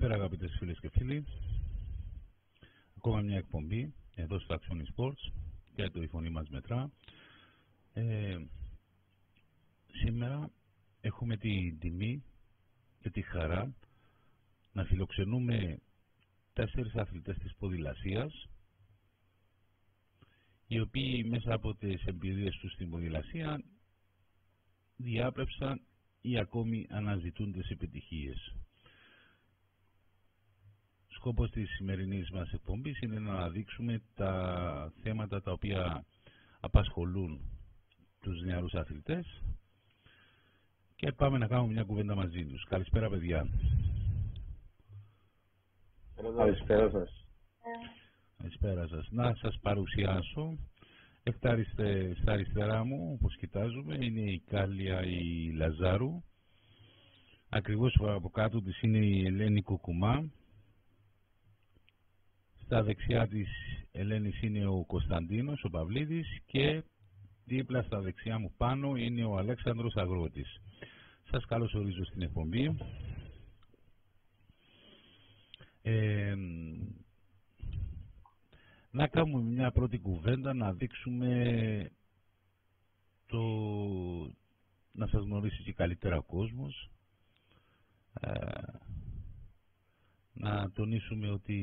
Καλησπέρα αγαπητές φίλες και φίλοι. Ακόμα μια εκπομπή εδώ στο Action Sports και το η φωνή μας μετρά. Ε, σήμερα έχουμε την τιμή και τη χαρά να φιλοξενούμε τέσσερις αθλητές της ποδηλασίας οι οποίοι μέσα από τις εμπειρίες τους στην ποδηλασία διάπρεψαν ή ακόμη αναζητούν τις επιτυχίες. Σκόπος της σημερινής μας εκπομπής είναι να αναδείξουμε τα θέματα τα οποία απασχολούν τους νεαρούς αθλητές και πάμε να κάνουμε μια κουβέντα μαζί τους. Καλησπέρα παιδιά. Καλησπέρα σας. Καλησπέρα σας. Να σας παρουσιάσω. Έχετε στα αριστερά μου, όπως κοιτάζουμε, είναι η Κάλια η Λαζάρου. Ακριβώς από κάτω της είναι η Ελένη Κουκουμά. Στα δεξιά της Ελένης είναι ο Κωνσταντίνος, ο Παυλίδης και δίπλα στα δεξιά μου πάνω είναι ο Αλέξανδρος Αγρότης. Σας καλωσορίζω στην εκπομπή. Ε, να κάνουμε μια πρώτη κουβέντα, να δείξουμε το... να σας γνωρίσει και καλύτερα ο κόσμος. Ε, να τονίσουμε ότι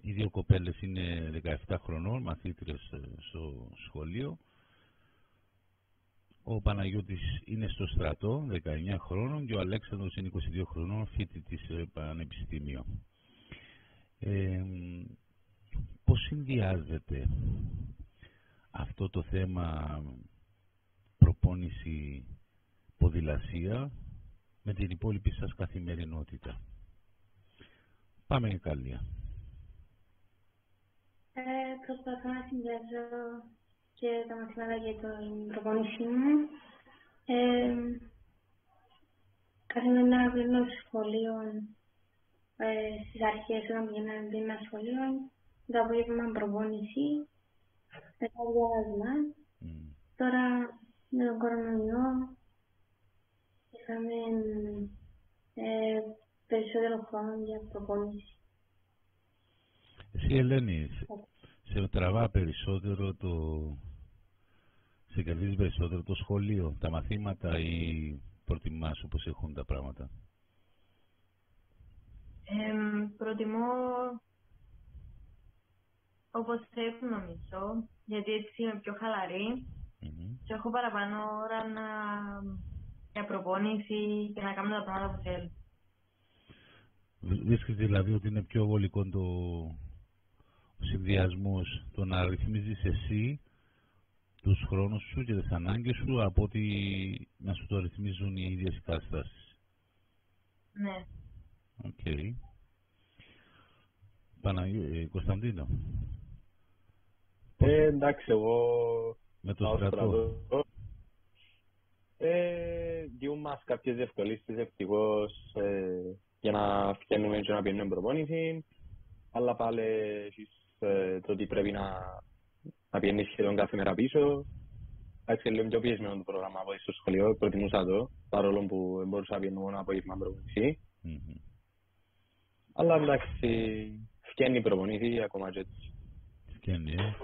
οι δύο κοπέλες είναι 17 χρονών, μαθήτρες ε, στο σχολείο. Ο Παναγιώτης είναι στο στρατό, 19 χρόνων, και ο Αλέξανδρος είναι 22 χρονών, φοιτητής σε πανεπιστήμιο. Ε, πώς συνδυάζεται αυτό το θέμα προπόνηση ποδηλασία με την υπόλοιπη σας καθημερινότητα; Πάμε για καλία. Ε, προσπαθώ να συνδυάζω και τα μαθήματα για την προπόνησή μου. Ε, καθημερινά βγαίνω στο σχολείο, ε, στις αρχές όταν πηγαίνω ένα σχολείο, το απόγευμα προπόνηση, μετά διάβασμα. Mm. Τώρα με τον κορονοϊό είχαμε ε, περισσότερο χρόνο για προπόνηση. Εσύ Ελένη, σε τραβά περισσότερο το... σε κερδίζεις περισσότερο το σχολείο, τα μαθήματα ή προτιμάς όπως έχουν τα πράγματα; Ε, προτιμώ όπως θέλω νομίζω, γιατί έτσι είμαι πιο χαλαρή και έχω παραπάνω ώρα να... για προπόνηση και να κάνω τα πράγματα που θέλω. Βρίσκεις δηλαδή ότι είναι πιο βολικό το συνδυασμός το να ρυθμίζεις εσύ τους χρόνους σου και τις ανάγκες σου από ότι να σου το ρυθμίζουν οι ίδιες καταστάσεις. Ναι. Ok. Okay. Ε, Κωνσταντίνο. Ε, εντάξει, εγώ με το στρατό. Ε, δίουν μας κάποιες ευκολίες ευτυχώς ε, για να φτιάχνουμε και να πιένουμε προπόνηση, αλλά πάλι ε, το ότι πρέπει να, να πιένεις σχεδόν κάθε μέρα πίσω. Εντάξει, λίγο πιο πιεσμένο το πρόγραμμα από στο σχολείο, προτιμούσα το, παρόλο που μπορούσα να πιένω μόνο απόγευμα προπονηση. Mm-hmm. Αλλά εντάξει, φτιάχνει η προπονήση ακόμα και έτσι. Φτιάχνει, ε.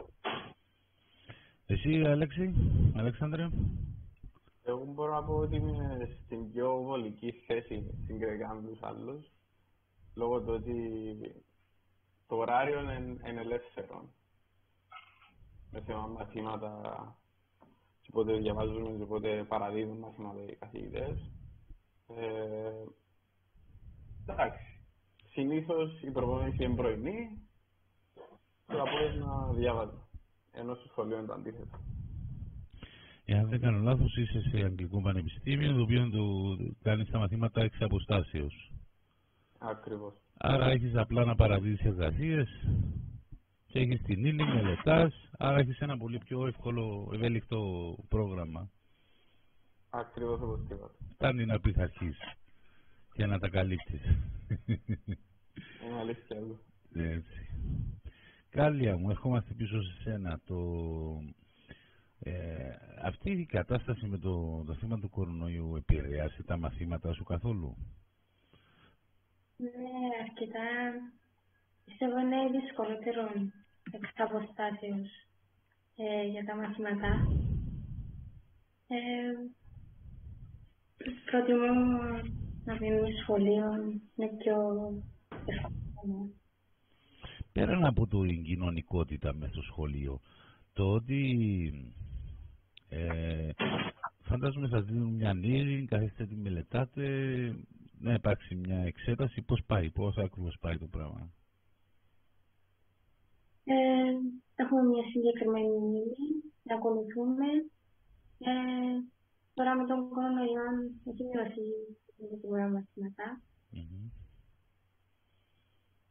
Εσύ, Αλέξη, Αλέξανδρε. Εγώ μπορώ να πω ότι είμαι στην πιο βολική θέση συγκριτικά με τους άλλους, λόγω του ότι το ωράριο είναι, ελεύθερο. Με θέμα μαθήματα, και πότε διαβάζουμε και πότε παραδίδουν μαθήματα οι καθηγητές. Ε, εντάξει, συνήθως η προπόνηση είναι πρωινή, το απόγευμα διαβάζω ενώ στο σχολείο είναι το αντίθετο. Εάν δεν κάνω λάθος, είσαι σε αγγλικό πανεπιστήμιο, το οποίο το κάνεις τα μαθήματα εξ αποστάσεως. Ακριβώς. Άρα έχεις απλά να παραδείσει εργασίες και έχεις την ύλη, μελετάς, άρα έχεις ένα πολύ πιο εύκολο, ευέλικτο πρόγραμμα. Ακριβώς όπως είπατε. Φτάνει να πειθαρχείς και να τα καλύπτεις. Είναι αλήθεια. Έτσι. Κάλια μου, ερχόμαστε πίσω σε σένα. Το, ε, αυτή η κατάσταση με το, το θέμα του κορονοϊού επηρεάσει τα μαθήματά σου καθόλου; Ναι, αρκετά. Πιστεύω είναι δυσκολότερο εξ αποστάσεως ε, για τα μαθήματα. Ε, προτιμώ να πηγαίνω σχολείο, είναι πιο εύκολο. Πέραν από το κοινωνικότητα μέσα στο σχολείο, το ότι ε, φαντάζομαι σας δίνουν μια νύρη, καθίστε τη μελετάτε, να υπάρξει μια εξέταση, πώς πάει, πώς ακριβώς πάει το πράγμα; Ε, έχουμε μια συγκεκριμένη μνήμη, να ακολουθούμε. Ε, τώρα με τον κορονοϊό έχει μειωθεί η μαθήματα. Mm-hmm.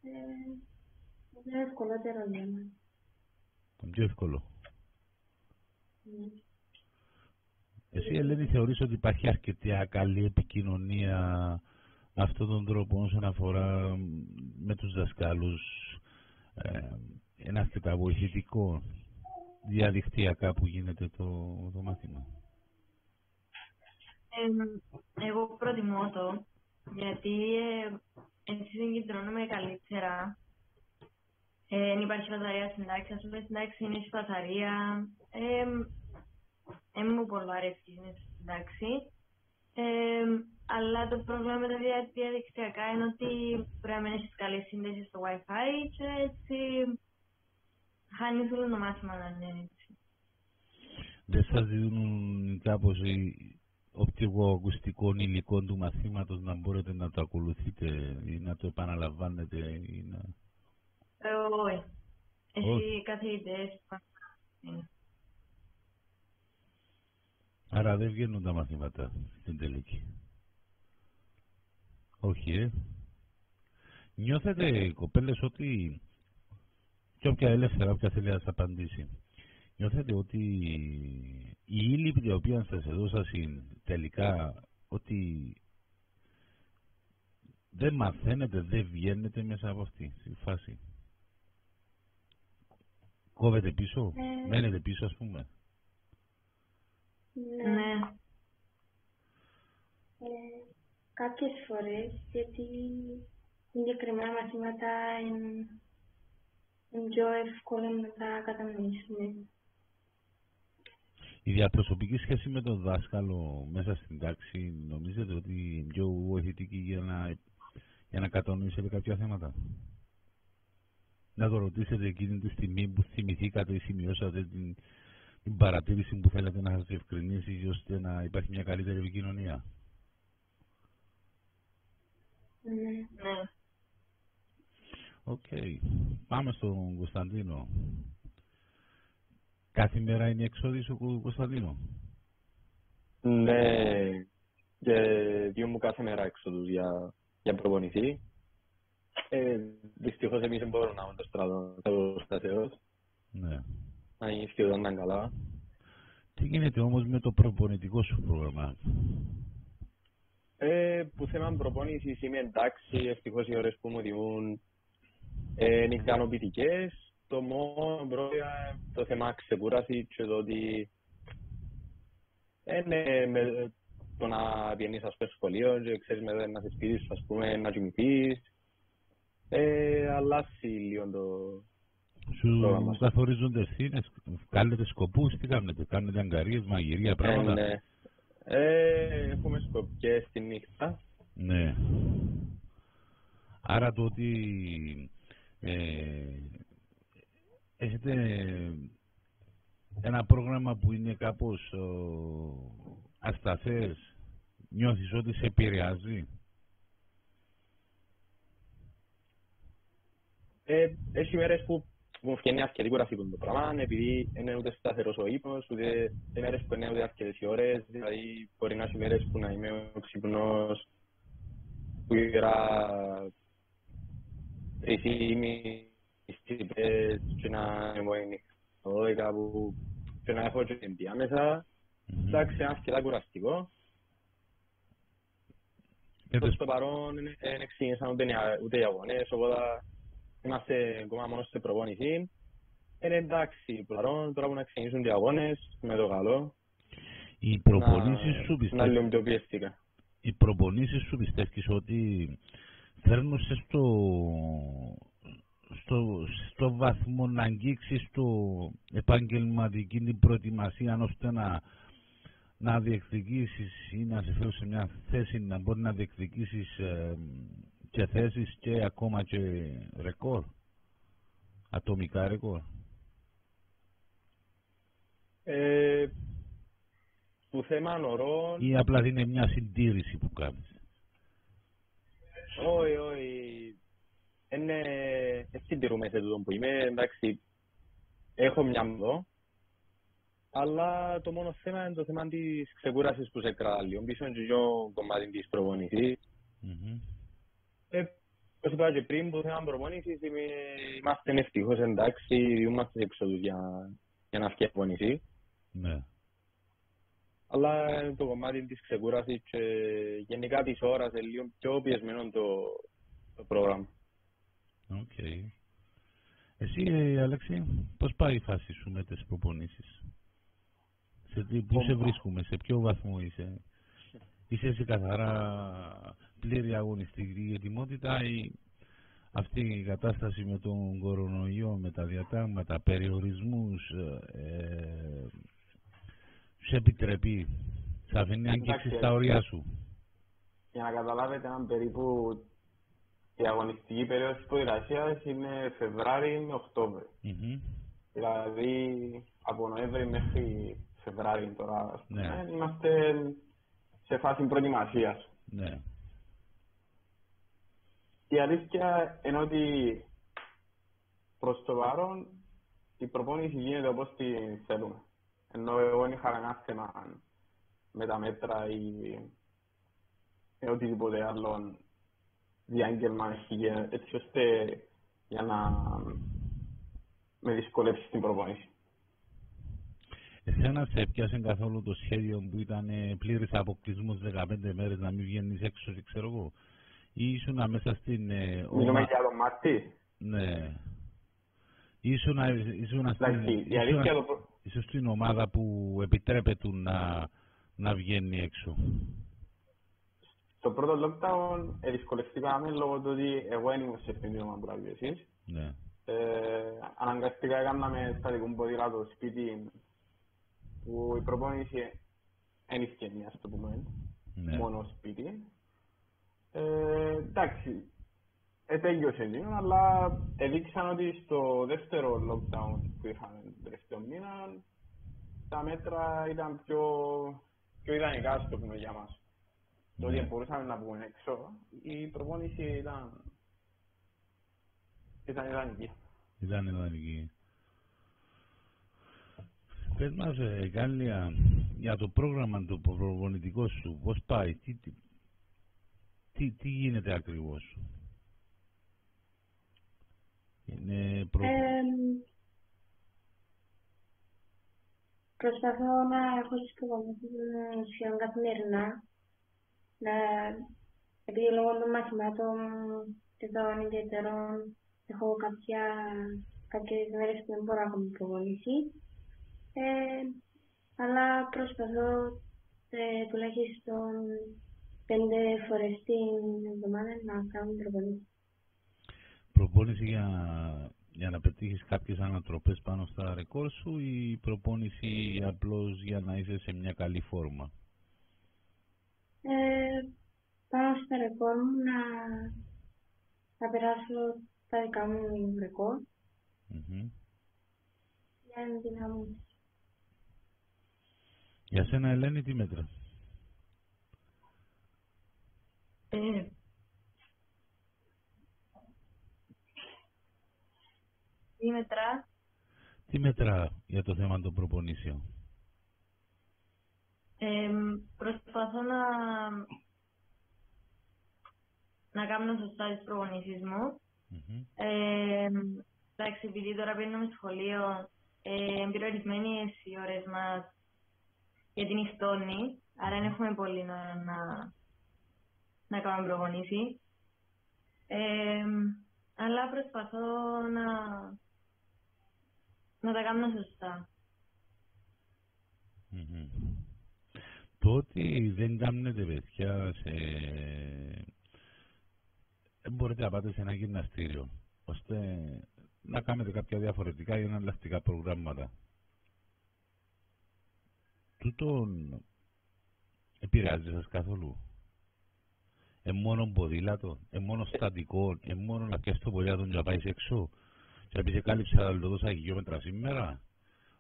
Ε, είναι ευκολότερο για μας. Πιο εύκολο. Ναι. Εσύ, Ελένη, θεωρείς ότι υπάρχει αρκετή καλή επικοινωνία με αυτόν τον τρόπο όσον αφορά με τους δασκάλους ε, ένα αρκετά βοηθητικό διαδικτυακά που γίνεται το, το μάθημα; εγώ προτιμώ το, γιατί ε, έτσι συγκεντρώνουμε καλύτερα. Δεν ε, υπάρχει μπαταρία στην τάξη, ας πούμε στην τάξη είναι η μπαταρία. Δεν μου πολύ αρέσει στην τάξη. αλλά το πρόβλημα με τα διαδικτυακά είναι ότι πρέπει να έχεις καλή σύνδεση στο Wi-Fi και έτσι χάνεις όλο το μάθημα να είναι έτσι. Δεν σας δίνουν κάπως οπτικοακουστικών υλικών του μαθήματος να μπορείτε να το ακολουθείτε ή να το επαναλαμβάνετε ή να... Ε, όχι. Εσύ καθηγητές Άρα δεν βγαίνουν τα μαθήματα στην τελική. Όχι, ε. Νιώθετε, κοπέλες, ότι και όποια ελεύθερα, όποια θέλει να σας απαντήσει. Νιώθετε ότι η ύλη την οποία σας έδωσα τελικά ότι δεν μαθαίνετε, δεν βγαίνετε μέσα από αυτή τη φάση; Κόβετε πίσω, ε... μένετε πίσω ας πούμε; Ναι. ναι. Ε, κάποιες φορές, γιατί συγκεκριμένα μαθήματα είναι, είναι πιο εύκολο να τα κατανοήσουμε. Η διαπροσωπική σχέση με τον δάσκαλο μέσα στην τάξη νομίζετε ότι είναι πιο βοηθητική για να, για να κατανοήσετε κάποια θέματα; Να το ρωτήσετε εκείνη τη στιγμή που θυμηθήκατε ή σημειώσατε την, την παρατήρηση που θέλετε να σας διευκρινίσει ώστε να υπάρχει μια καλύτερη επικοινωνία; Ναι. Οκ. Πάμε στον Κωνσταντίνο. Κάθε μέρα είναι έξοδος σου Κωνσταντίνο; Ναι, και δίουν μου κάθε μέρα έξοδους για, για προπονηθεί. Ε, δυστυχώς εμείς δεν μπορούμε να είμαστε στρατό στρατέως. Ναι. Αν είναι σχεδόν ήταν καλά. Τι γίνεται όμως με το προπονητικό σου πρόγραμμα; Ε, που θέμα προπόνηση είμαι εντάξει, ευτυχώς οι ώρες που μου διούν ε, είναι ικανοποιητικές το μόνο πρόβλημα το θέμα ξεκούραση και το ότι είναι με το να πιένεις στο σχολείο και ξέρεις με να σε σπίτι σου, ας πούμε, να κοιμηθείς. Ε, αλλάζει λίγο το Σου καθορίζονται ευθύνες, κάνετε σκοπούς, τι κάνετε, κάνετε αγκαρίες, μαγειρία, πράγματα. Ε, ναι. Ε, έχουμε σκοπιές τη νύχτα. Ναι. Άρα το ότι ε, έχετε ένα πρόγραμμα που είναι κάπως ο, ασταθές, νιώθεις ότι σε επηρεάζει; Ε, έχει μέρες που μου φτιάχνει αρκετή κουραστή το πράγμα, επειδή είναι ούτε σταθερός ο ύπνος, ούτε είναι μέρες που είναι ούτε αρκετές ώρες, δηλαδή μπορεί να έχει μέρες που να είμαι ο ξυπνός που ήρα τρεις πες και να είμαι δώδεκα που και να έχω και την διάμεσα. Εντάξει, είναι αρκετά κουραστικό. Προς το παρόν δεν ξεκίνησαν ούτε οι αγωνές, οπότε είμαστε ακόμα μόνος σε προπόνηση. Είναι εντάξει, παρόν, τώρα που να ξεκινήσουν οι αγώνες, με το καλό. Οι προπονήσεις σου πιστεύεις... Να λίγο πιο πιεστικά. Οι προπονήσεις σου πιστεύεις ότι φέρνουν στο, στο, στο βαθμό να αγγίξεις το επαγγελματική προετοιμασία ώστε να, να διεκδικήσεις ή να σε φέρουν σε μια θέση να μπορεί να διεκδικήσεις ε, και θέσεις και ακόμα και ρεκόρ, ατομικά ρεκόρ. Ε, που θέμα ορών... Ή απλά είναι μια συντήρηση που κάνεις. Όχι, όχι. Είναι... συντηρούμε σε τούτο που είμαι. Εντάξει, έχω μια εδώ. Αλλά το μόνο θέμα είναι το θέμα της ξεκούρασης που σε κρατά λίγο. Πίσω είναι το κομμάτι της προπονητής. Mm-hmm. Ε, όπως είπα και πριν, το θέμα προπονήσης είμαστε ευτυχώς εντάξει, είμαστε εξόδους για, για να φτιάξει Ναι αλλά το κομμάτι της ξεκούρασης και γενικά της ώρας είναι λίγο πιο πιεσμένο το, το πρόγραμμα. Ok. Okay. Εσύ, Αλέξη, πώς πάει η φάση σου με τις προπονήσεις; Σε τι, πού σε βρίσκουμε, σε ποιο βαθμό είσαι; Είσαι σε καθαρά πλήρη αγωνιστική ετοιμότητα ή αυτή η κατάσταση με τον κορονοϊό, με τα διατάγματα, περιορισμούς, ε, σε επιτρέπει, σε αφήνει αγγίξεις στα όρια σου. Για να καταλάβετε έναν περίπου η αγωνιστική περίοδος της προεργασίας είναι Φεβράρι με Οκτώβρη. Mm-hmm. Δηλαδή από Νοέμβρη μέχρι Φεβράρι τώρα ναι. είμαστε σε φάση προετοιμασίας. Ναι. Η αλήθεια είναι ότι προς το παρόν η προπόνηση γίνεται όπως τη θέλουμε. Ενώ εγώ δεν είχα κανένα θέμα με τα μέτρα ή οτιδήποτε άλλο διάγγελμα έτσι ώστε για να με δυσκολεύσει στην προπόνηση. Εσένα σε έπιασε καθόλου το σχέδιο που ήταν πλήρης αποκλεισμό 15 μέρες να μην βγαίνεις έξω, ξέρω εγώ. Ή ήσουν μέσα στην. Ε, Μιλούμε για το Μάρτι. Ναι. Ήσουν, ήσουν στην. η αλήθεια το είσαι στην ομάδα που επιτρέπεται να, να βγαίνει έξω. Το πρώτο lockdown ε, δυσκολευτήκαμε λόγω του ότι εγώ δεν ήμουν σε αυτήν την ομάδα που εσείς. Ναι. Ε, αναγκαστικά έκαναμε στατικό ποδήλατο σπίτι που η προπόνηση δεν είχε ας το πούμε, ναι. μόνο σπίτι. Ε, εντάξει, Ετέλειωσε λίγο, αλλά έδειξαν ότι στο δεύτερο lockdown που είχαμε τον τελευταίο μήνα, τα μέτρα ήταν πιο, πιο ιδανικά, στο πούμε, για μας. Το ότι ναι. μπορούσαμε να πούμε έξω, η προπόνηση ήταν, ήταν ιδανική. Ήταν ιδανική. Πες μας, ε, Γάλλια, για το πρόγραμμα το προπονητικό σου, πώς πάει, τι, τι, τι γίνεται ακριβώς; Είναι προ... ε, προσπαθώ να έχω τις προπονήσεις σχεδόν καθημερινά. Να, επειδή λόγω των μαθημάτων και των ιδιαίτερων έχω κάποια, κάποιες μέρες που δεν μπορώ να έχω προπονήσει. Ε, αλλά προσπαθώ ε, τουλάχιστον πέντε φορές την εβδομάδα να κάνω προπονήσεις προπόνηση για, για να πετύχεις κάποιες ανατροπές πάνω στα ρεκόρ σου ή προπόνηση απλώς για να είσαι σε μια καλή φόρμα; Ε, πάνω στα ρεκόρ μου να, να περάσω τα δικά μου ρεκόρ. Mm-hmm. Για ενδυναμώσεις. Για σένα Ελένη τι μέτρα; Ε, Τι μετρά; Τι μετρά για το θέμα των προπονήσεων; Ε, προσπαθώ να, να κάνω σωστά τις προπονήσεις μου. Mm-hmm. Ε, εντάξει, επειδή τώρα πηγαίνουμε στο σχολείο, ε, περιορισμένες οι ώρες μας για την ιστόνη, άρα δεν έχουμε πολύ να, να, να κάνουμε προπονήσεις. Ε, αλλά προσπαθώ να, να τα κάνω σωστά. Το ότι δεν κάνετε παιδιά σε... μπορείτε να πάτε σε ένα γυμναστήριο, ώστε να κάνετε κάποια διαφορετικά ή εναλλακτικά προγράμματα. Τούτον επηρεάζει σας καθόλου; Ε, μόνο ποδήλατο, ε, μόνο στατικό, ε, μόνο να πιάσει το ποδήλατο να πάει έξω. Και να κάλυψα το τόσα χιλιόμετρα σήμερα.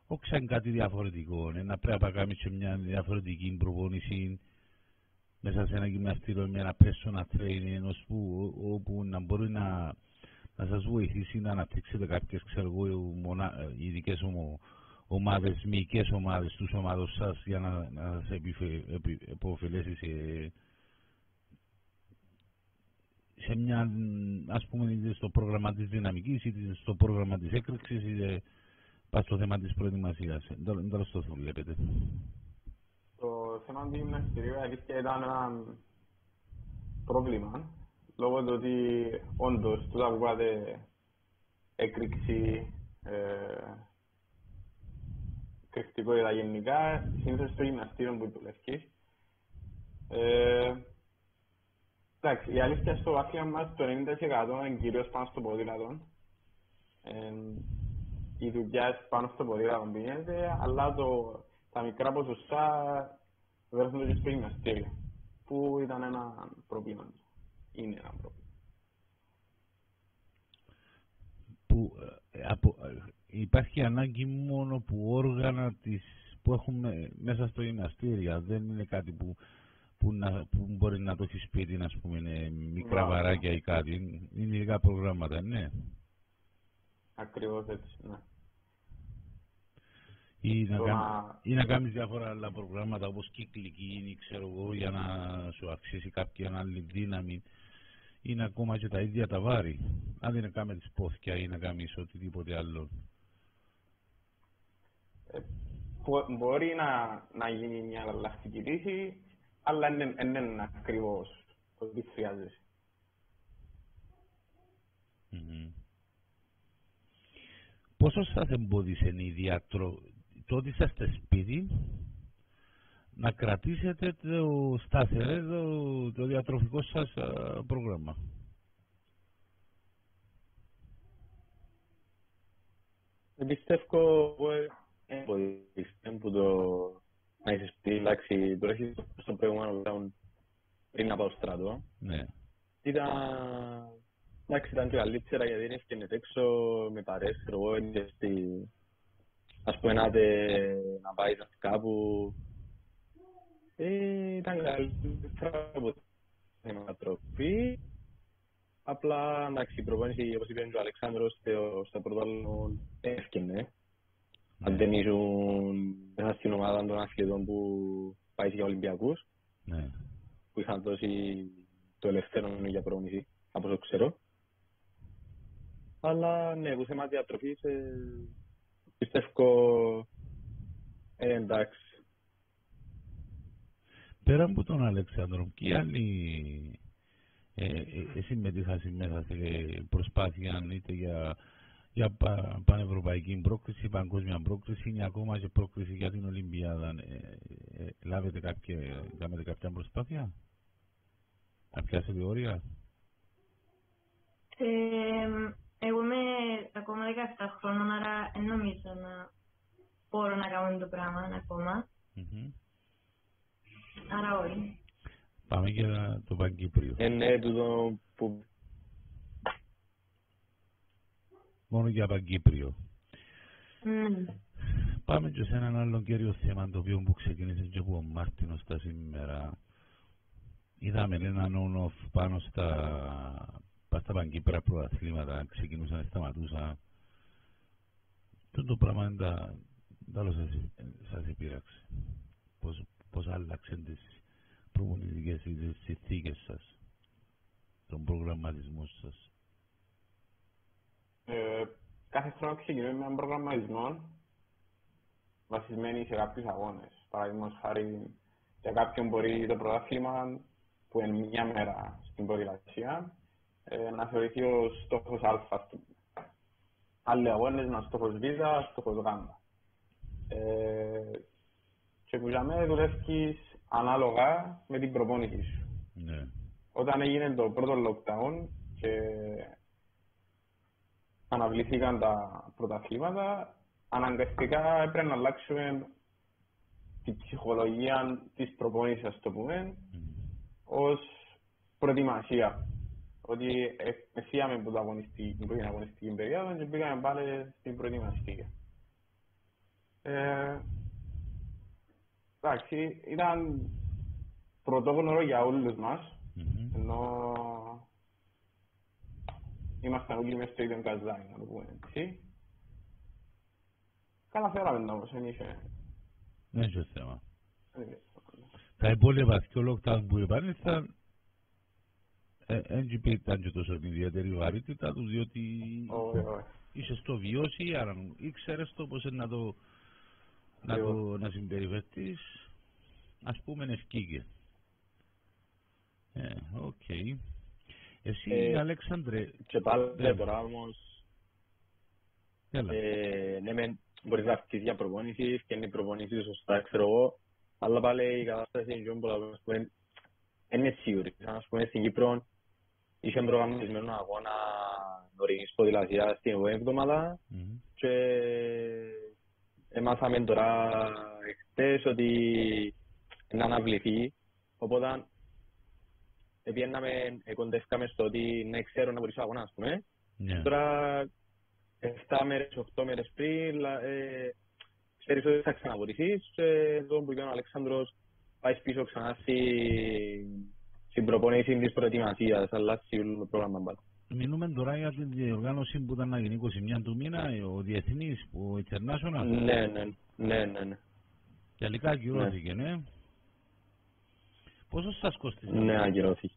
Όχι σαν κάτι διαφορετικό, ε, να πρέπει να κάνει σε μια διαφορετική προπόνηση μέσα σε ένα γυμναστήριο με ένα personal training που, όπου να μπορεί να, να σας βοηθήσει να αναπτύξετε κάποιες ξέρω εγώ, μονα, ειδικές ομο, ομάδες, μυϊκές ομάδες τους ομάδων σας για να, να σας επωφελέσει σε, σε μια, ας πούμε, είτε στο πρόγραμμα της δυναμικής, είτε στο πρόγραμμα της έκρηξης, είτε πάει στο θέμα της προετοιμασίας. Τώρα στο βλέπετε. Το θέμα του γυμναστηρίου αλήθεια ήταν ένα πρόβλημα, λόγω του ότι όντως τούτα που πάτε έκρηξη, ε, κρυκτικότητα γενικά, συνήθως στο γυμναστήριο που δουλεύεις. Ε, Εντάξει, η αλήθεια στο άθλημα μας το 90% είναι κυρίως πάνω στο ποδήλατο. Ε, η δουλειά πάνω στο ποδήλατο πηγαίνεται, αλλά το, τα μικρά ποσοστά βρέθονται και στο γυμναστήριο, που ήταν ένα πρόβλημα. Είναι ένα πρόβλημα. Που, ε, από, ε, υπάρχει ανάγκη μόνο που όργανα της, που έχουμε μέσα στο γυμναστήριο, δεν είναι κάτι που που, να, που μπορεί να το έχει σπίτι, να πούμε, είναι μικρά βαράκια ή κάτι. Είναι ειδικά προγράμματα, ναι. Ακριβώς έτσι, ναι. Ή να, να... ή να κάνεις διάφορα άλλα προγράμματα όπως κυκλική ή ξέρω εγώ για να σου αυξήσει κάποια άλλη δύναμη ή να ακόμα και τα ίδια τα βάρη. Αν δεν κάνουμε τις πόθηκια ή να κάνεις οτιδήποτε άλλο. Ε, μπορεί να, να γίνει μια αλλακτική λύση αλλά δεν είναι ακριβώς το τι χρειάζεσαι. Mm-hmm. Πόσο σας εμπόδισε η διατρο... το ότι είσαστε σπίτι να κρατήσετε το σταθερέ το, το διατροφικό σας πρόγραμμα; Πιστεύω εμποδιστέ που το να είσαι σπίτι, εντάξει, τώρα έχεις στο προηγούμενο lockdown πριν να πάω στράτο. Ναι. Ήταν, εντάξει, ήταν και καλύτερα γιατί δεν έφτιανε έξω με παρέες, εγώ, στη, ας πούμε, να, να πάει κάπου. Ε, ήταν καλύτερα από την ανατροπή. Απλά, εντάξει, η προπόνηση, όπως είπε ο Αλεξάνδρος, στο πρώτο άλλο έφτιανε. Αν δεν ήσουν μέσα στην ομάδα των αθλητών που πάει για Ολυμπιακούς, ναι. που είχαν δώσει το ελευθερό για πρόμηση, από όσο ξέρω. Αλλά ναι, που θέμα διατροφής, ε, πιστεύω ε, εντάξει. Πέρα από τον Αλεξάνδρο, ποιοι άλλοι ε, ε, ε συμμετείχαν μέσα σε προσπάθεια είτε για για πανευρωπαϊκή πρόκληση, παγκόσμια πρόκληση ή ακόμα και πρόκληση για την Ολυμπιάδα. Ε, ε, λάβετε κάποια, λάβετε κάποια προσπάθεια, να πιάσετε όρια. Ε, εγώ είμαι ακόμα 17 χρόνων, άρα δεν νομίζω να μπορώ να κάνω το πράγμα ακόμα. Mm -hmm. Άρα όχι. Πάμε για το Παγκύπριο. Ε, ναι, τούτο που μόνο για Παγκύπριο. Mm. Πάμε και σε έναν άλλο κύριο θέμα το οποίο που ξεκίνησε και από ο Μάρτινος τα σήμερα. Είδαμε έναν on-off πάνω στα, πάνω στα Παγκύπρα προαθλήματα, ξεκινούσαν, να σταματούσαν. Το, το πράγμα είναι τα, τα σας, σας επήραξε. Πώς, πώς άλλαξε τις προπονητικές συνθήκες σας, τον προγραμματισμό σας. Ε, κάθε χρόνο ξεκινούμε με έναν προγραμματισμό βασισμένοι σε κάποιους αγώνες. Παραδείγματος χάρη για κάποιον μπορεί το πρωτάθλημα που είναι μια μέρα στην ποδηλασία ε, να θεωρηθεί ο στόχος Α. Άλλοι αγώνες να στόχος Β, στόχος Γ. Ε, και που για μένα δουλεύεις ανάλογα με την προπόνηση σου. Ναι. Όταν έγινε το πρώτο lockdown και αναβλήθηκαν τα πρωταθλήματα, αναγκαστικά έπρεπε να αλλάξουμε την ψυχολογία της προπόνησης, ας το πούμε, ως προετοιμασία. Ότι εφέσιαμε από την αγωνιστική περίοδο και πήγαμε πάλι στην προετοιμασία. Ε, εντάξει, ήταν πρωτόγνωρο για όλους μας, mm-hmm. ενώ ήμασταν όλοι μέσα στο ίδιο καζάνι, να το πούμε έτσι. Καταφέραμε να όμως, δεν είχε... Δεν είχε θέμα. Τα υπόλοιπα και ο lockdown που επανήλθαν, δεν ήταν και τόσο ιδιαίτερη βαρύτητα τους, διότι είσαι στο βιώσει, άρα ήξερες το πώς να το να, το, να συμπεριφερθείς, ας πούμε ευκήγε. Ε, οκ. Εσύ, ε, Αλέξανδρε... Και πάλι ναι. τώρα όμως... Ε, ναι, με, μπορείς να αυξήσεις για προπόνηση και είναι η προπόνηση σωστά, ξέρω εγώ, αλλά πάλι η κατάσταση είναι πολλά, ας πούμε, είναι σίγουρη. Ας πούμε, στην Κύπρο είχε προγραμματισμένο αγώνα νωρίς ποδηλασία στην εβδομάδα mm -hmm. και Έμαθαμε τώρα χτες ότι να αναβληθεί, οπότε επιέναμε, κοντεύκαμε στο ότι ναι ξέρω να μπορείς αγώνα, ας πούμε. Yeah. Τώρα, 7 μέρες, 8 μέρες πριν, ε, ξέρεις ότι θα ξαναβορηθείς και εδώ που είπε ο Αλέξανδρος πάει πίσω ξανά στην προπονήση της προετοιμασίας, αλλά το πρόγραμμα πάλι. Μιλούμε τώρα για την διοργάνωση που ήταν να γίνει 21 του μήνα, ο διεθνής, ο International. Ναι, ναι, ναι, ναι. ναι. Και αλλικά ακυρώθηκε, ναι. ναι. Πόσο σας κόστησε; Ναι, ακυρώθηκε.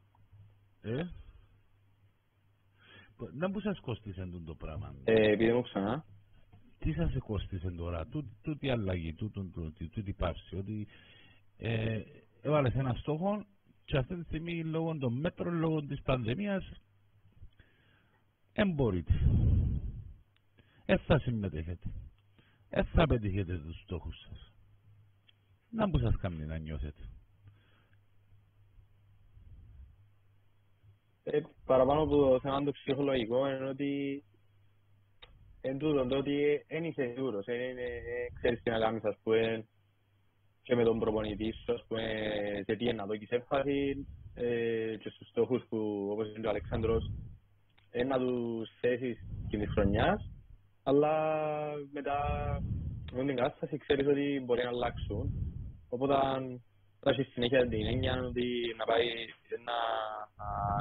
Ε; Να που σας κόστησε το πράγμα; Ε, επειδή μου ξανά. Τι σας κόστησε τώρα, τούτη αλλαγή, τούτη πάυση, ότι ε, έβαλες ένα στόχο και αυτή τη στιγμή λόγω των μέτρων, λόγω της πανδημίας, δεν μπορείτε. Δεν θα συμμετέχετε. Δεν θα πετύχετε τους στόχους σας. Να που σας κάνει να νιώθετε. Ε, παραπάνω από το θέμα το ψυχολογικό είναι ότι εν τούτον το ότι δεν είσαι σίγουρος, δεν ξέρεις τι να κάνεις ας πούμε και με τον προπονητής σου ας πούμε σε τι είναι να δω σε φάση ε, και στους στόχους που όπως είναι ο Αλεξάνδρος να τους θέσεις και της χρονιάς, αλλά μετά με την κατάσταση ξέρεις ότι μπορεί να αλλάξουν. Οπότε θα έχεις συνέχεια την έννοια ότι να πάει να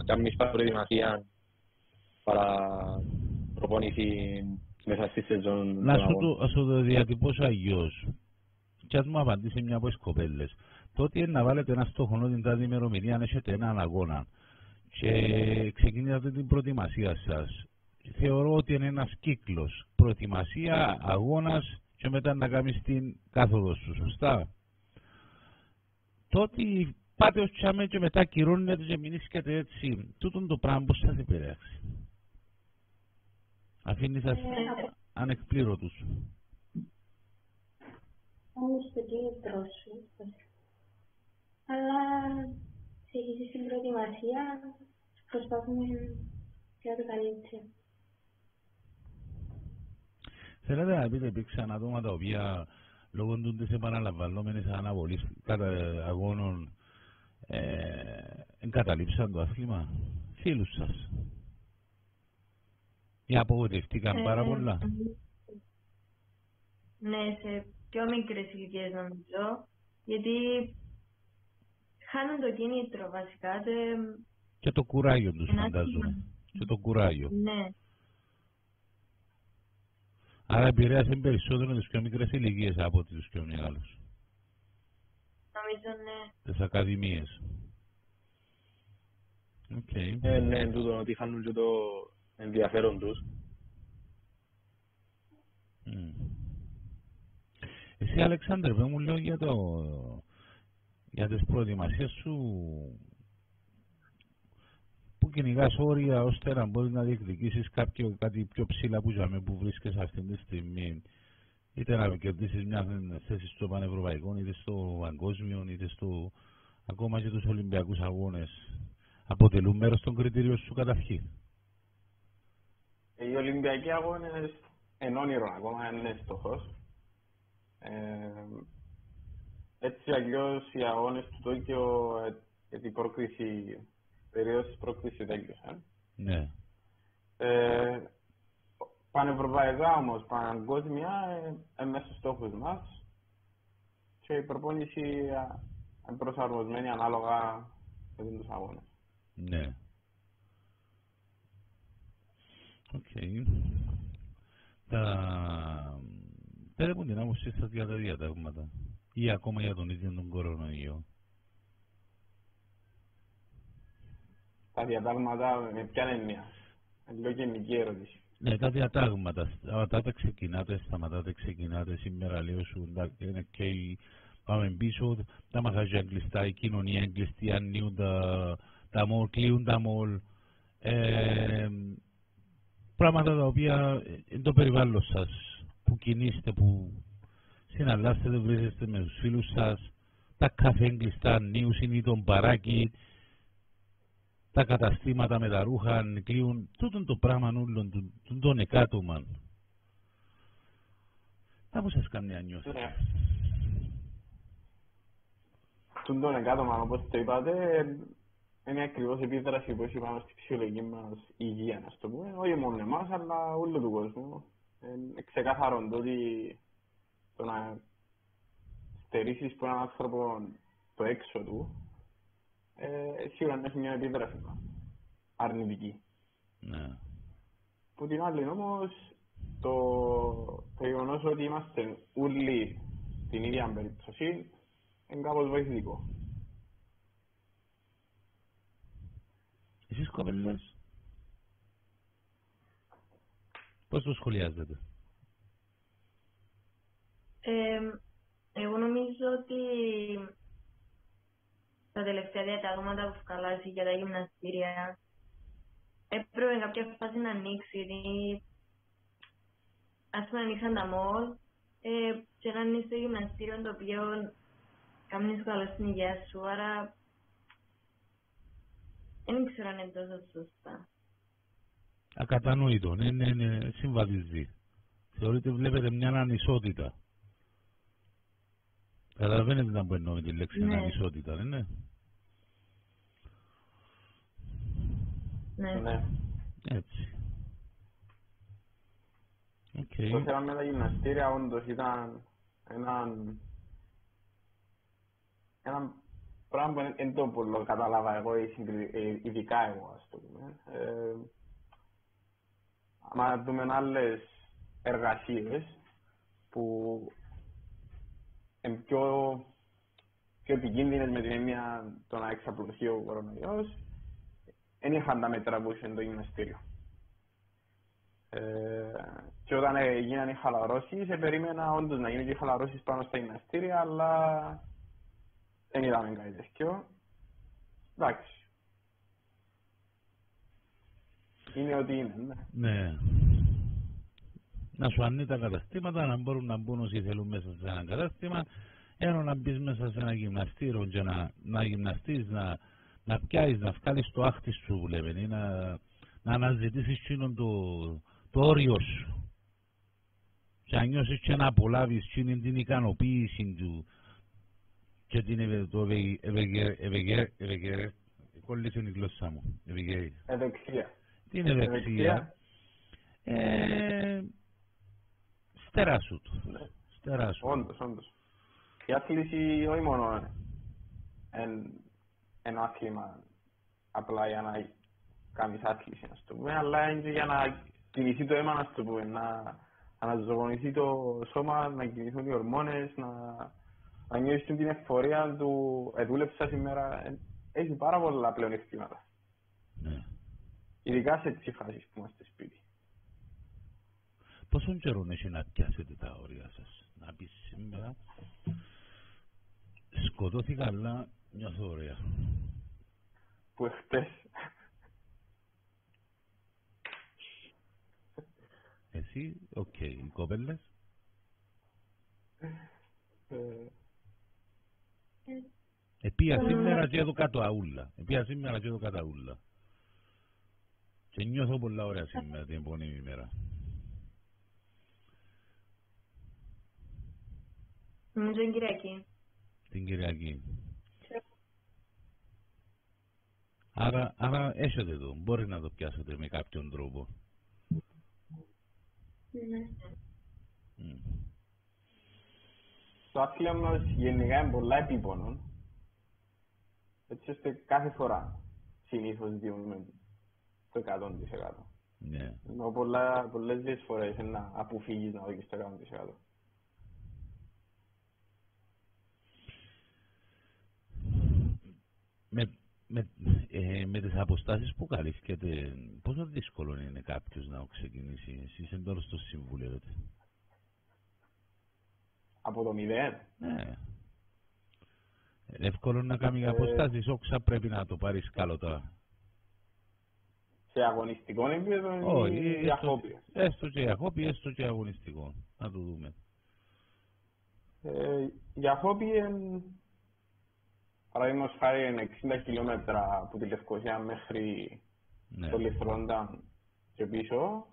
κάνεις προετοιμασία παρά προπόνηση μέσα στη σεζόν. Να σου το, σου το διατυπώσω αγιώς. Και ας μου απαντήσει μια από τις κοπέλες. Το ότι είναι να βάλετε ένα στόχο ότι την ημερομηνία αν έχετε έναν αγώνα και ξεκινήσατε την προετοιμασία σας. Θεωρώ ότι είναι ένας κύκλος. Προετοιμασία, αγώνας και μετά να κάνεις την κάθοδος σου, σωστά. Τότε πάτε ως τσάμε και μετά κυρώνετε και μην είσκετε έτσι. Τούτον το πράγμα που σας επηρέαξει. Αφήνει σας ανεκπλήρωτους. Όμως το κίνητρο σου. Αλλά συνεχίζει στην προετοιμασία, προσπαθούμε για το καλύτερο. Θέλετε να πείτε υπήρξαν άτομα τα οποία λόγω του της επαναλαμβανόμενης αναβολής κατά αγώνων ε, εγκαταλείψαν το άθλημα; Φίλους σας. Ή απογοητευτήκαν ε, πάρα πολλά. Ναι, σε πιο μικρές ηλικίες νομίζω. Γιατί χάνουν το κίνητρο βασικά. Τε... Και το κουράγιο τους φαντάζομαι. Και το κουράγιο. Ναι. Άρα επηρέασε περισσότερο τις πιο μικρές ηλικίες από τις πιο μεγάλους. Νομίζω ναι. Τις ακαδημίες. Okay. Ε, ναι, τούτο ότι χάνουν και το ενδιαφέρον τους. Mm. Εσύ Αλεξάνδρε, μου λέω για το για τις προετοιμασίες σου που κυνηγάς όρια ώστε να μπορείς να διεκδικήσεις κάποιο, κάτι πιο ψηλά που, ζαμε, που βρίσκεσαι αυτή τη στιγμή είτε να κερδίσεις μια θέση στο πανευρωπαϊκό είτε στο παγκόσμιο είτε στο ακόμα και τους Ολυμπιακούς αγώνες αποτελούν μέρος των κριτήριων σου καταρχήν. Οι Ολυμπιακοί αγώνες εν όνειρο ακόμα, είναι στόχος. Ε, έτσι αλλιώς οι αγώνες του Τόκιο, ε, η πρόκριση, περίοδος της πρόκρισης τέλειωσαν. Ναι. Ε, πανευρωπαϊκά όμως, παγκόσμια, ε, μέσα στους στόχους μας και η προπόνηση ε, προσαρμοσμένη ανάλογα με τους αγώνες. Ναι. OK. Okay. Τα... Πέρα από την άποψή σας για τα διατάγματα ή ακόμα για τον ίδιο τον κορονοϊό. Τα διατάγματα με ποια έννοια. Λίγο γενική ερώτηση. Ναι, τα διατάγματα. Σταματάτε, ξεκινάτε, σταματάτε, ξεκινάτε. Σήμερα λέω σου είναι και πάμε πίσω. Τα μαγαζιά κλειστά, η κοινωνία κλειστή, ανοίγουν τα, τα μόλ, κλείουν τα μόλ. Ε, πράγματα τα οποία είναι το περιβάλλον σας, που κινείστε, που συναλλάσσετε, βρίσκεστε με τους φίλους σας, τα καφέ κλειστά, νέους είναι τον παράκι, τα καταστήματα με τα ρούχα κλείουν, τούτο το πράγμα όλων τον, τον εκάτομα. Τα πώς σας κάνει να νιώθετε. Ναι. Τον εκάτομα, όπως το είπατε, είναι ακριβώς η επίδραση που έχει πάνω στη ψυχολογική μας υγεία, να το πούμε. Όχι μόνο εμάς, αλλά όλο του κόσμου. Είναι ξεκάθαρο το ότι το να στερήσεις που έναν άνθρωπο το έξω του, ε, σίγουρα έχει μια επίδραση αρνητική. Ναι. Που την άλλη όμως, το, το γεγονός ότι είμαστε όλοι στην ίδια περίπτωση είναι κάπως βοηθητικό. Εσείς κοπέλες, πώς το σχολιάζετε; Ε, εγώ νομίζω ότι τα τελευταία διατάγματα που βγάλασε για τα γυμναστήρια έπρεπε κάποια φάση να ανοίξει. Δηλαδή, ας πούμε ανοίξαν τα μόλ ε, και να είναι στο γυμναστήριο το οποίο κάνεις καλό στην υγεία σου, άρα δεν ξέρω αν είναι τόσο σωστά. Ακατανοητό, ναι, ναι, ναι, συμβαδίζει. Θεωρείτε, βλέπετε μια ανισότητα. Καταλαβαίνετε να μπορεί με τη λέξη ναι. ανισότητα, δεν είναι. Ναι. ναι. Έτσι. Okay. Το θέμα με τα γυμναστήρια όντως ήταν έναν ένα πράγμα που δεν το πολύ κατάλαβα εγώ ε, ειδικά εγώ ας το πούμε. Ε, άμα δούμε άλλες εργασίες που είναι πιο, πιο επικίνδυνες με την έννοια το να εξαπλωθεί ο κορονοϊός δεν είχαν τα μέτρα που είχε το γυμναστήριο. Ε, και όταν έγιναν οι χαλαρώσεις, περίμενα όντως να γίνουν και οι χαλαρώσεις πάνω στα γυμναστήρια, αλλά δεν είδαμε κάτι τέτοιο. Εντάξει. Είναι ότι είναι, ναι. Ναι. Να σου ανοίγει τα καταστήματα, να μπορούν να μπουν όσοι θέλουν μέσα σε ένα κατάστημα, ενώ να μπεις μέσα σε ένα γυμναστήριο και να, να γυμναστείς, να, να πιάσεις, να βγάλεις το άχτη σου που λέμε, ή να, να αναζητήσεις το, το όριο σου. Και να νιώσεις και να απολάβεις την ικανοποίηση του, και την το ευεγέρ, κόλλησε η γλώσσα μου, Ευεξία. Την ευεξία; Ε, στεράσου του. Ναι. Στεράσου. Όντως, όντως. Η άθληση όχι μόνο ένα άθλημα απλά για να κάνεις άθληση, να το πούμε, αλλά είναι για να κινηθεί το αίμα, να το πούμε, να αναζωογονηθεί το σώμα, να κινηθούν οι ορμόνες, να να νιώσεις την ευφορία του «εδούλεψα σήμερα» έχει πάρα πολλά πλέον ευθύματα. Ναι. Ειδικά σε τέτοιες φάσεις που είμαστε σπίτι. Πόσο καιρό έχει να πιάσετε τα όρια σας, να πεις σήμερα σκοτώθηκα αλλά νιώθω ωραία. Που εχθές. Εσύ, OK, okay. οι κοπέλες. Ε, Επία σήμερα και εδώ κάτω αούλα. Επία σήμερα και εδώ κάτω αούλα. Και νιώθω πολλά ωραία σήμερα την επόμενη ημέρα. Νομίζω την Κυριακή. Την Κυριακή. Άρα, άρα έχετε το, μπορεί να το πιάσετε με κάποιον τρόπο. Ναι. Το άθλημα μας γενικά είναι πολλά επίπονο. Έτσι ώστε κάθε φορά συνήθως διούμε το 100%. Ναι. Ενώ πολλά, πολλές φορέ φορές είναι να αποφύγεις να δώσεις το 100%. Με, με, ε, με τις αποστάσεις που καλύφθηκε, πόσο δύσκολο είναι κάποιος να ξεκινήσει; Εσείς εντός στο συμβούλιο. Από το μηδέν. Ναι. Εύκολο να κάνει ε, αποστάσεις, όξα πρέπει να το πάρεις καλό τώρα. Σε αγωνιστικό επίπεδο ή για χόπι. Έστω και για χόπι, έστω και αγωνιστικό. Να το δούμε. Ε, για χόπι παραδείγματος χάρη είναι 60 χιλιόμετρα από τη Λευκοσία μέχρι ναι. το Λιθρόντα και πίσω.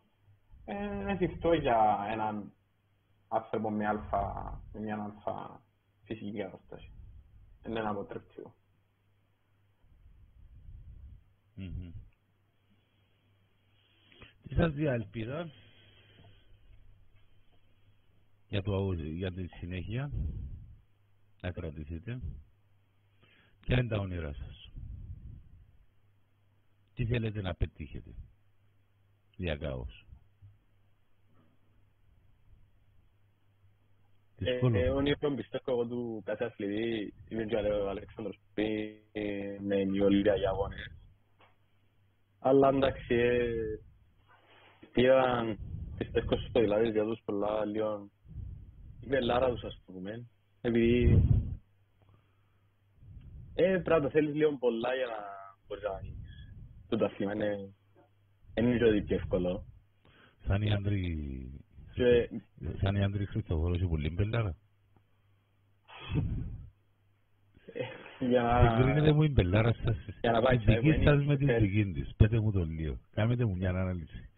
Ε, είναι εφικτό για έναν άνθρωπο με, αλφα, με μια αλφα φυσική κατάσταση. Είναι ένα αποτρεπτικό. Mm-hmm. Τι σας δει ελπίδα για, το, για τη συνέχεια να κρατήσετε. Ποια είναι τα όνειρά σας; Τι θέλετε να πετύχετε; Διακάως. Ε, ε, όνειρο πιστεύω εγώ του κάθε αθλητή είμαι και ο Αλέξανδρος που είναι ολίδια για αγώνες. Αλλά εντάξει, πήγαν πιστεύω στους ποδηλάτες για τους πολλά λίγο η μελάρα τους ας το πούμε. Επειδή ε, πρέπει να θέλεις λίγο πολλά για να μπορείς να κάνεις το ταθλήμα. Είναι, είναι και πιο εύκολο. Σαν οι άντροι και... Σαν οι άντροι Χριστοφόρος και πολύ μπελάρα. Εγκρίνεται μου η μπελάρα σας. Η δική σας με την δική της. Πέτε μου το λίγο. Κάμετε μου μια ανάλυση.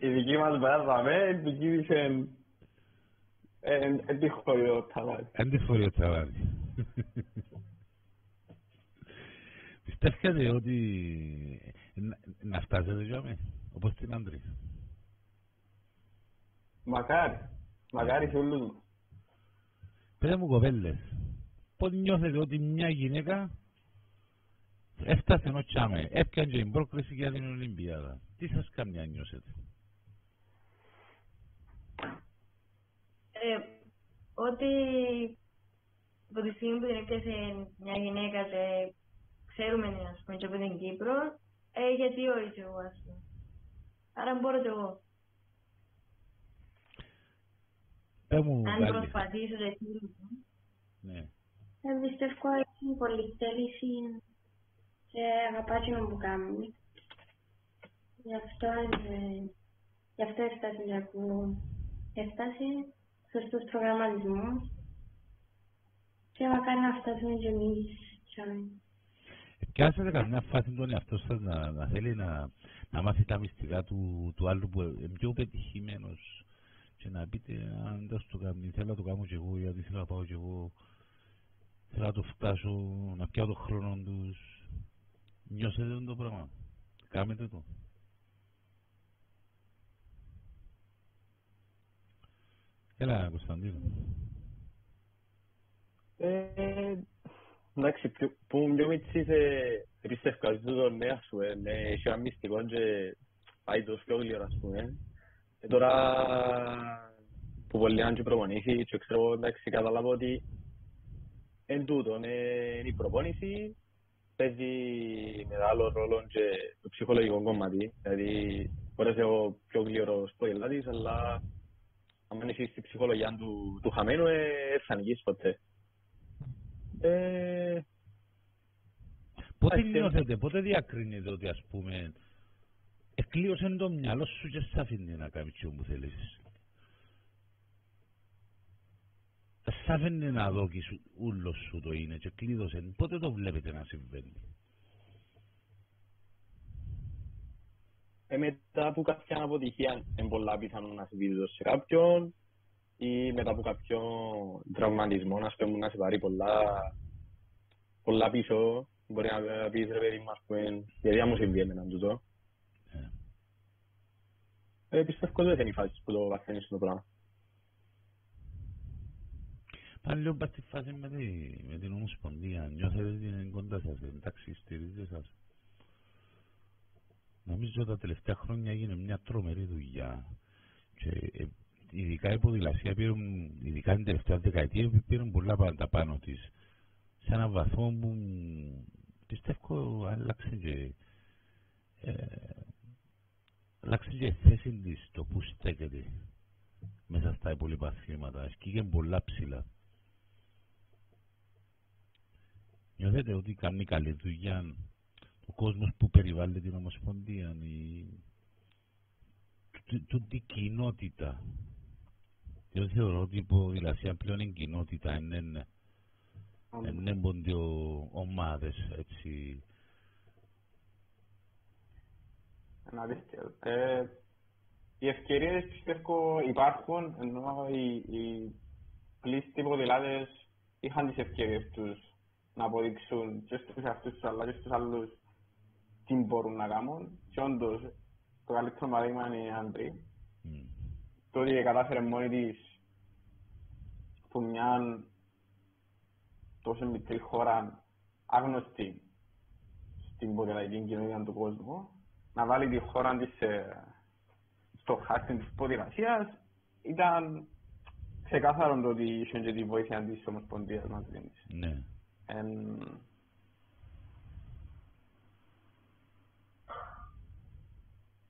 Η δική μας μπελάρα, η δική της είναι Εν τη χωριό ταβάρι. Εν τη χωριό ταβάρι. Πιστεύετε ότι να φτάσετε για μέ, όπως την άντρη. Μακάρι. Μακάρι σε όλους μας. Πετε μου κοπέλες, πώς νιώθετε ότι μια γυναίκα έφτασε ενώ τσάμε, έπιανε και την πρόκριση για την Ολυμπιάδα. Τι σας κάνει να νιώσετε; Ε, ότι από τη στιγμή που την έπιασε μια γυναίκα και ξέρουμε ας πούμε και από την Κύπρος, ε, γιατί όχι και εγώ ας πούμε. Άρα μπορώ και εγώ. Αν προσπαθήσω και εσύ. Ναι. Ε, πιστεύω έχει πολύ θέληση και αγαπάει να μου κάνει. Γι' αυτό, είναι, γι' αυτό έφτασε για που έφτασε σωστός προγραμματισμός και μακάρι να φτάσουμε και εμείς Πιάσατε καμιά φάση τον εαυτό σας να, να θέλει να, να μάθει τα μυστικά του, του άλλου που είναι πιο πετυχημένος και να πείτε αν δεν το κάνει, θέλω να το κάνω και εγώ γιατί θέλω να πάω και εγώ. Θέλω να το φτάσω, να πιάω το χρόνο τους νιώσετε το πράγμα, κάμετε το. Έλα, Κωνσταντίνο. Ε, εντάξει, που πιο μίτσι είσαι πίστευκα ότι το νέα σου, ε, ναι, έχει ένα μυστικό και πάει τόσο πιο γλυόρα, ας πούμε. Ε, τώρα που πολλοί αν και προπονήσεις και ξέρω, εντάξει, καταλάβω ότι εν τούτο, είναι η προπόνηση, παίζει μεγάλο ρόλο και το ψυχολογικό κομμάτι, δηλαδή μπορείς να έχω πιο γλυόρος ποδηλάτης, αλλά αν είσαι στη ψυχολογία του, του χαμένου, ε, θα νικήσεις ποτέ. Ε, πότε νιώθετε, πότε διακρίνετε ότι ας πούμε εκλείωσε το μυαλό σου και σ' αφήνει να κάνεις τι που θέλεις. Σ' αφήνει να δώκεις ούλος σου το είναι και κλείδωσε. Πότε το βλέπετε να συμβαίνει; ε, μετά από κάποια αποτυχία είναι πολλά πιθανό να συμβεί σε κάποιον ή μετά από κάποιο τραυματισμό να πούμε να σε πάρει πολλά, πολλά πίσω μπορεί να πεις ρε παιδί μας που γιατί μου συμβεί εμένα τούτο ε, πιστεύω ότι δεν είναι η φάση που το βαθαίνεις στο πράγμα Πάλι λίγο πας στη φάση με, τη, με την Ομοσπονδία. Νιώθετε ότι είναι κοντά σας, εντάξει, στηρίζετε σας. Νομίζω ότι τα τελευταία χρόνια έγινε μια τρομερή δουλειά. Και ε, ειδικά η ποδηλασία πήραν, ειδικά την τελευταία δεκαετία, πήραν πολλά πάντα πάνω της. Σε έναν βαθμό που πιστεύω άλλαξε και, ε, άλλαξε και θέση της το που στέκεται μέσα στα υπόλοιπα αθλήματα. Ασκήκε πολλά ψηλά. Νιώθετε ότι κάνει καλή δουλειά ο κόσμος που περιβάλλει την Ομοσπονδία, η... τούτη κοινότητα. Εγώ θεωρώ ότι η ποδηλασία πλέον είναι κοινότητα, είναι είναι ομάδες, έτσι. Να δείτε, ε, οι ευκαιρίες πιστεύω υπάρχουν, ενώ οι, οι πλήστοι ποδηλάτες είχαν τις ευκαιρίες τους να αποδείξουν και στους αυτούς τους αλλά και στους άλλους τι μπορούν να κάνουν. Και όντως, το καλύτερο παράδειγμα είναι η Άντρη. Mm. Το ότι κατάφερε μόνη της που μια τόσο μικρή χώρα άγνωστη στην ποδηλατική κοινωνία του κόσμου να βάλει τη χώρα της στο χάρτη της ποδηλασίας ήταν ξεκάθαρο το ότι είχε και τη βοήθεια της Ομοσπονδίας μας. Ναι.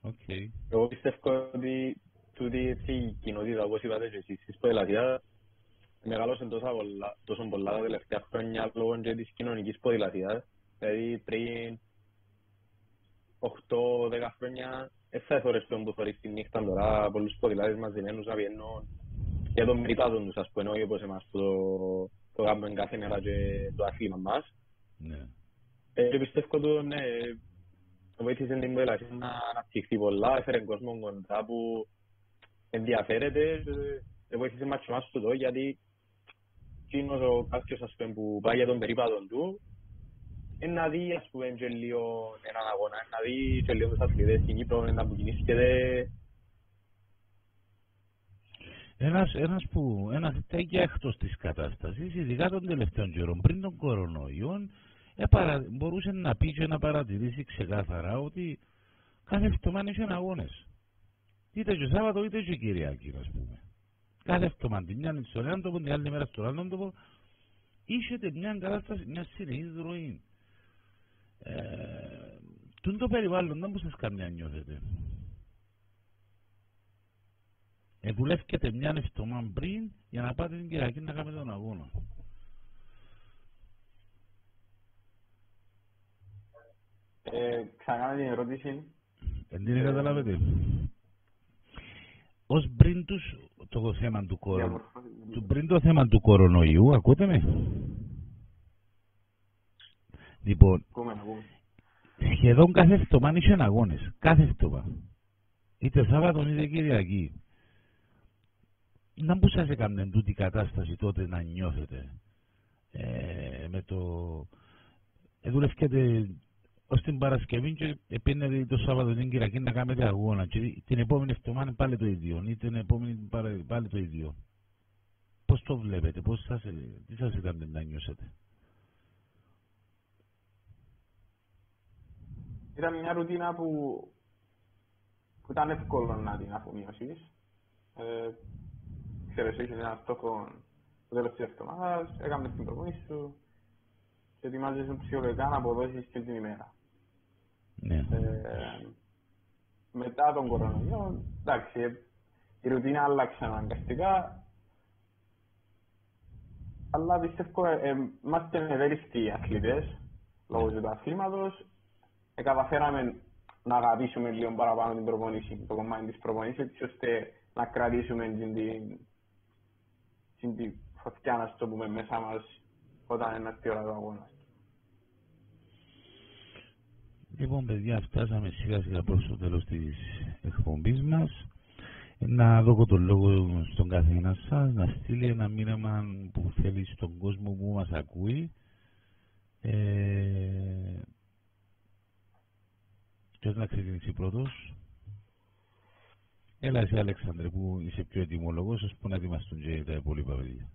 Okay. Εγώ πιστεύω ότι τούτη έτσι, η κοινότητα, όπως είπατε και εσείς, της ποδηλασίας μεγάλωσε τόσο πολλά, τόσο πολλά τα τελευταία χρόνια λόγω και της κοινωνικής ποδηλασίας. Δηλαδή πριν 8-10 χρόνια δεν θα έθωρες τον που θωρείς τη νύχτα τώρα πολλούς ποδηλάτες μαζεμένους να βγαίνουν για τον περίπατον τους ας πούμε, όχι όπως εμάς που το, το κάνουμε κάθε μέρα και το αθλήμα μας. Ναι. Ε, πιστεύω ότι ναι, βοήθησε την ποδηλασία να αναπτυχθεί πολλά, έφερε κόσμο κοντά που ενδιαφέρεται, ε, βοήθησε μας και εμάς το γιατί εκείνος ο κάποιος ας πούμε, που πάει για τον περίπατον του είναι να δει ας πούμε και λίγο έναν αγώνα, να δει και λίγο τους αθλητές στην Κύπρο, να που κινήσκεται ένας, ένας που ένας τέτοια εκτός της κατάστασης, ειδικά των τελευταίων καιρών, πριν τον κορονοϊό, ε, παρα, μπορούσε να πει και να παρατηρήσει ξεκάθαρα ότι κάθε εβδομάδα είχε αγώνες. Είτε και Σάββατο είτε και Κυριακή, ας πούμε. Κάθε εβδομάδα την μια στον έναν τόπο, την άλλη μέρα στον άλλον τόπο, είχε μια κατάσταση, μια συνεχής ροή. Ε, τούν το περιβάλλον δεν μπορείς καμιά νιώθετε. Ε, δουλεύκετε μια εβδομάδα πριν για να πάτε την Κυριακή να κάνετε τον αγώνα. Ε, ξανά την ερώτηση. Δεν την καταλάβετε. Ως πριν τους, το θέμα του κορονοϊού, πριν το θέμα του κορονοϊού, ακούτε με. Λοιπόν, σχεδόν κάθε εβδομάδα είχε αγώνες. Κάθε εβδομάδα. Είτε Σάββατο είτε Κυριακή. Να μου σας έκανε τούτη κατάσταση τότε να νιώθετε ε, με το... Ε, δουλεύκετε ως την Παρασκευή και επίνετε το Σάββατο την Κυριακή να κάνετε αγώνα και την επόμενη εβδομάδα πάλι το ίδιο ή την επόμενη πάλι το ίδιο. Πώς το βλέπετε, πώς σας, τι σας έκανε να νιώσετε; Ήταν μια ρουτίνα που, που ήταν εύκολο να την αφομοιώσεις. Ε, ξέρεις, έχεις ένα στόχο το τέλος της εβδομάδας, έκαμε την προπονήση σου και ετοιμάζεσαι ψυχολογικά να αποδώσεις και την ημέρα. Ναι. Ε, μετά τον κορονοϊό, εντάξει, η ρουτίνα άλλαξε αναγκαστικά, αλλά πιστεύω ε, είμαστε ευέλικτοι αθλητές λόγω του αθλήματος. Ε, καταφέραμε να αγαπήσουμε λίγο παραπάνω την προπονήση, το κομμάτι της προπονήσης, έτσι ώστε να κρατήσουμε την, την, την, την φωτιά, να το πούμε, μέσα μας όταν είναι αυτή η ώρα του αγώνας. Ε, Λοιπόν, παιδιά, φτάσαμε σιγά σιγά προς το τέλος της εκπομπής μας. Να δω τον λόγο στον καθένα σας, να στείλει ένα μήνυμα που θέλει στον κόσμο που μας ακούει. Ε, ποιος να ξεκινήσει πρώτος; Έλα εσύ Αλέξανδρε που είσαι πιο ετοιμόλογος, ας πούμε να ετοιμαστούν και τα υπόλοιπα παιδιά.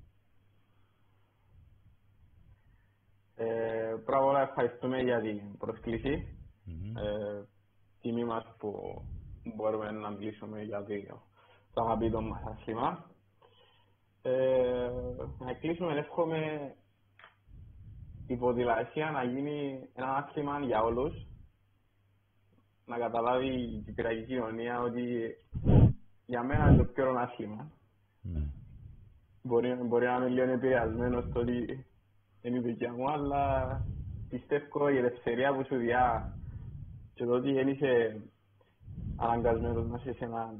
Ε, πρώτα απ' όλα ευχαριστούμε για την προσκλήση. Mm-hmm. Ε, τιμή μας που μπορούμε να μιλήσουμε για το αγαπητό μας άθλημα. Ε, να κλείσουμε, εύχομαι η ποδηλασία να γίνει ένα άθλημα για όλους. Να καταλάβει η κυπριακή κοινωνία ότι για μένα είναι το πιο ωραίο άθλημα. Mm. Μπορεί, μπορεί να είμαι λίγο επηρεασμένος στο ότι είναι η δικιά μου, αλλά πιστεύω η ελευθερία που σου διά και το ότι δεν είσαι αναγκασμένος να είσαι σε ένα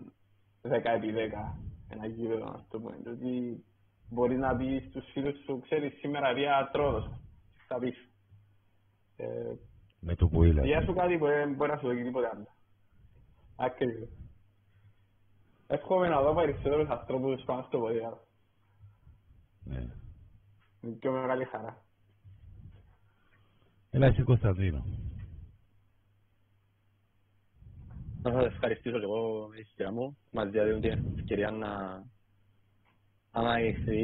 10 επί 10 ένα γήπεδο, να το πούμε. ότι μπορεί να πει στους φίλους σου, ξέρεις, σήμερα βία τρόδος, θα πεις. Ε, με το που ήλα. Για σου κάτι που μπορεί να σου δει τίποτε άλλο. Ακριβώς. Εύχομαι να δω περισσότερους ανθρώπους πάνω στο ποδήλατο. Ναι. Είναι πιο μεγάλη χαρά. Έλα εσύ Κωνσταντίνο. Να σας ευχαριστήσω και εγώ με τη σειρά μου. Μας διαδίδουν την ευκαιρία να αναγεχθεί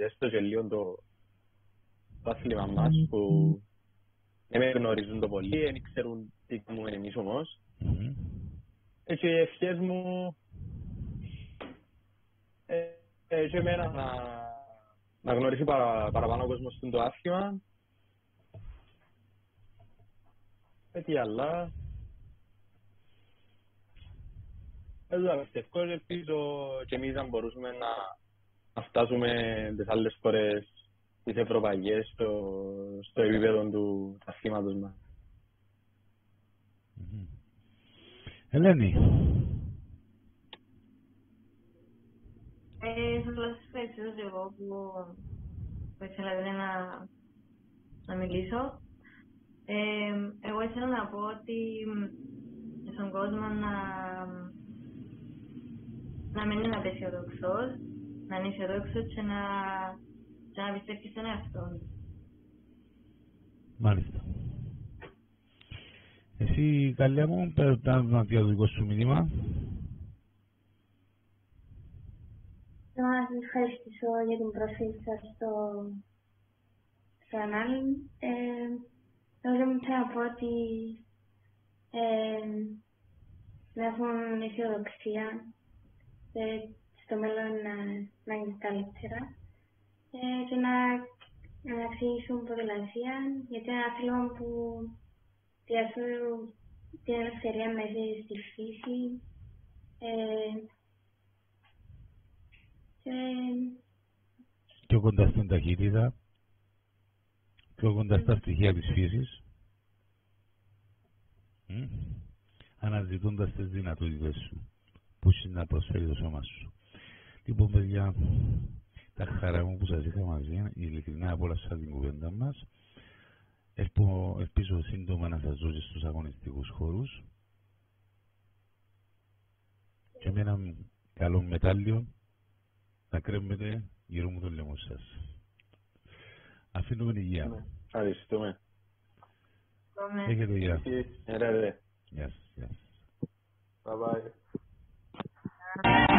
έστω και λίγο το, το άθλημα μας που δεν με γνωρίζουν το πολύ, δεν ξέρουν τι κάνουμε εμείς όμως. Έτσι οι ευχές μου ε, και εμένα να, να γνωρίσει παρα, παραπάνω ο κόσμος στο άθλημα. Ε, τι άλλα. Εδώ πιστεύω και ελπίζω και εμείς αν μπορούμε να, να φτάσουμε τις άλλες φορές τις ευρωπαϊκές στο, στο επίπεδο του αθλήματος μας. Ελένη. Ε, σας ευχαριστήσω και εγώ που, που ήθελα να, να μιλήσω. Ε, εγώ ήθελα να πω ότι στον κόσμο να, να μην είναι απεσιοδοξός, να είναι αισιοδόξο και να, και να πιστεύει στον εαυτό του. Μάλιστα. Εσύ, καλιά μου, πέρα να δικό σου μήνυμα. Να σας ευχαριστήσω για την πρόσκληση σας στο κανάλι. Ε, νομίζω μου θέλω να πω ότι ε, να έχουν αισιοδοξία ε, στο μέλλον να, να είναι καλύτερα. Ε, και να, να αξιοποιήσουν ποδηλασία γιατί είναι ένα άθλημα που διαθέτουν την ελευθερία μέσα στη φύση ε, πιο κοντά στην ταχύτητα, πιο κοντά στα στοιχεία της φύσης, αναζητώντας τις δυνατότητες σου που έχει να προσφέρει το σώμα σου. Λοιπόν, παιδιά, τα χαρά μου που σας είχα μαζί, ειλικρινά απόλαυσα την κουβέντα μας. Ελπίζω σύντομα να σας δω στους αγωνιστικούς χώρους και με έναν καλό μετάλλιο να κρέμετε γύρω μου το λαιμό σας. Αφήνουμε υγεία. Ναι. Ευχαριστούμε. Έχετε γεια. Γεια σας. Γεια σας. Bye bye. Thank you.